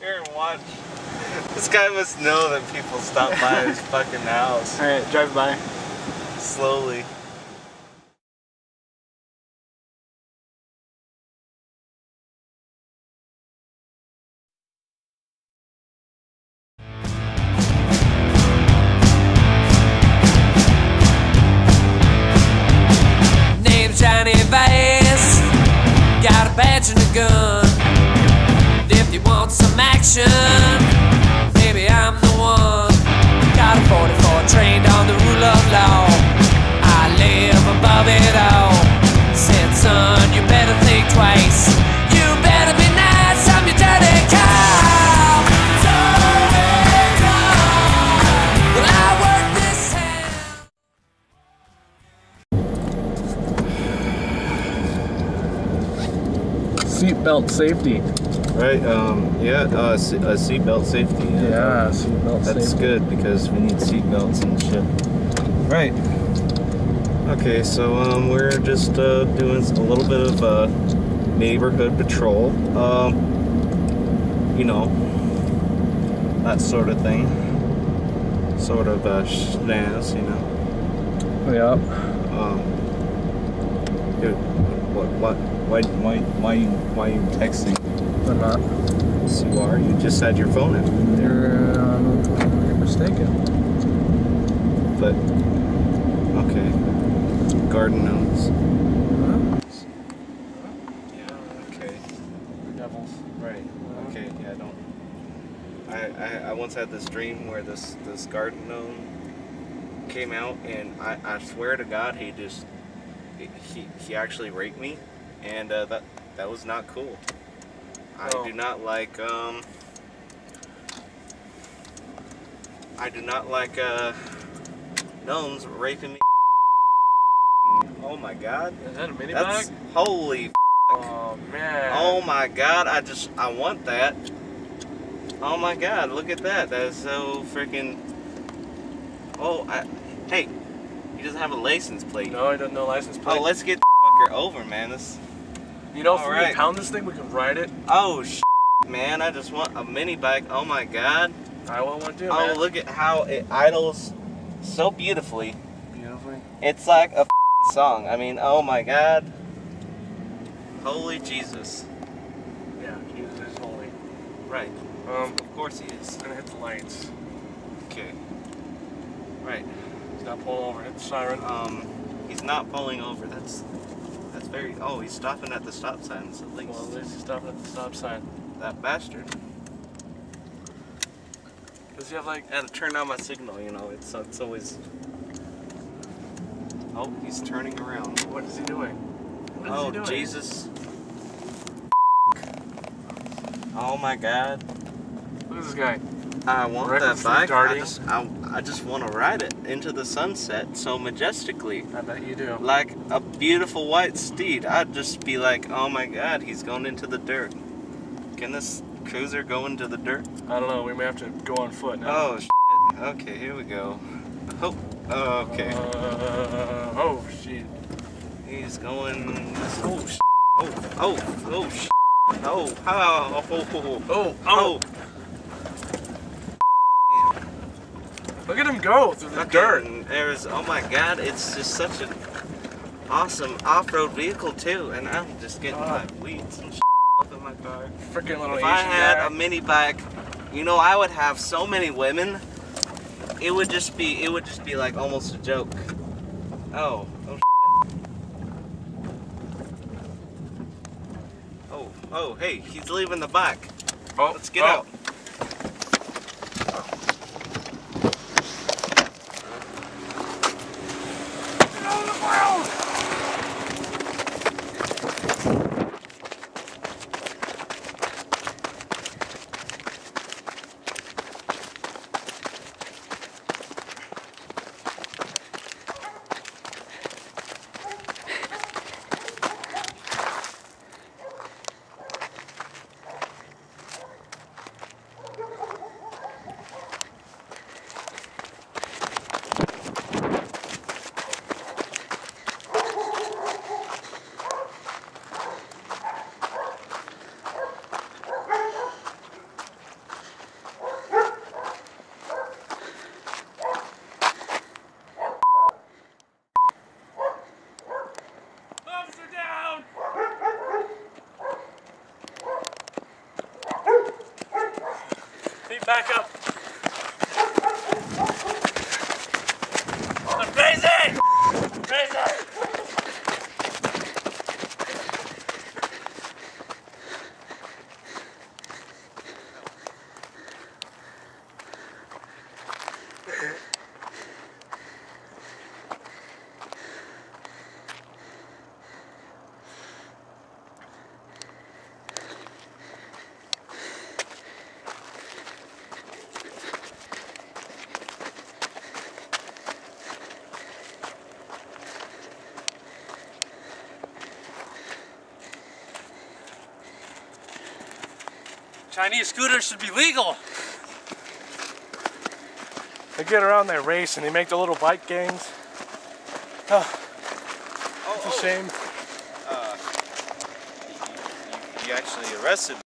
here and watch. This guy must know that people stop by his fucking house Alright, drive by. slowly. Name's Johnny Bass. Got a badge and a gun. Action, maybe I'm the one. Got a 44 trained on the rule of law. I live above it all. Said, son, you better think twice. You better be nice. I'm your I work this. Seatbelt safety. Right, um, yeah, uh, se- uh, seatbelt safety. Yeah, seatbelt That's safety. That's good because we need seatbelts and shit. Right. Okay, so um, we're just uh, doing a little bit of uh, neighborhood patrol. Um, you know, that sort of thing. Sort of uh, snaz, you know. Yep. Um, dude, what, what, why, why, why, why you texting? I'm not. Yes, you are. You just had your phone. You're, um, you're mistaken. But okay, garden gnomes. Yeah. Okay. Devils. Right. Okay. Yeah. Don't. I, I I once had this dream where this this garden gnome came out, and I I swear to God, he just he he actually raped me, and uh, that that was not cool. I Oh. do not like um. I do not like uh gnomes raping me. Oh my God. Is that a mini That's bag? holy. Oh man. Oh my God! I just I want that. Oh my God! Look at that. That is so freaking. Oh, I, hey, he doesn't have a license plate. No, I don't know license plate. Oh, let's get the fucker over, man. This. You know, if we alright. can pound this thing, we can ride it. Oh sh- man! I just want a mini bike. Oh my God! I want one too, Oh, man. look at how it idles so beautifully. Beautifully. It's like a song. I mean, oh my God. Holy Jesus! Yeah, Jesus is holy. Right. Um, Of course he is. I'm gonna hit the lights. Okay. Right. He's not pulling over. Hit the siren. Um, he's not pulling over. That's that's very. Oh, he's stopping at the stop signs at least. Well, at least he's stopping at the stop sign. that bastard. Does he have like? I had to turn on my signal. You know, it's it's always. Oh, he's turning around. What is he doing? What is oh he doing? Jesus. Oh my God! Look at this guy. I want that bike. I just, I, I just want to ride it into the sunset so majestically. I bet you do. like a beautiful white steed. I'd just be like, oh my god, he's going into the dirt. Can this cruiser go into the dirt? I don't know. We may have to go on foot now. Oh, shit. Okay, here we go. Oh, oh, okay. Uh, oh shit. He's going. Oh, shit. Oh, oh, oh, shit. Oh, how? Oh, oh, Oh, oh. oh! Look at him go through the dirt. There's, oh my god, it's just such an awesome off-road vehicle too, and I'm just getting my weeds and shit up in my car. Freaking little If Asian I had guy. a mini bike, you know, I would have so many women. It would just be, it would just be like almost a joke. Oh, oh, shit. oh, oh, hey, he's leaving the bike. oh, Let's get oh. out. Back up. Chinese scooters should be legal. They get around, they race, and they make the little bike gangs. Oh, Oh, it's a shame. Uh, you actually arrested